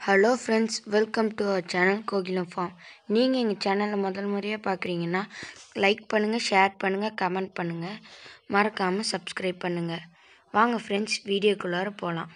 hello friends welcome to our channel Kokilam farm நீங்கள் எங்கள் சேனலை முதல் முறையாக பார்க்குறீங்கன்னா லைக் பண்ணுங்கள் ஷேர் பண்ணுங்கள் கமெண்ட் பண்ணுங்கள் மறக்காமல் சப்ஸ்கிரைப் பண்ணுங்கள் வாங்க ஃப்ரெண்ட்ஸ் வீடியோக்குள்ளார போகலாம்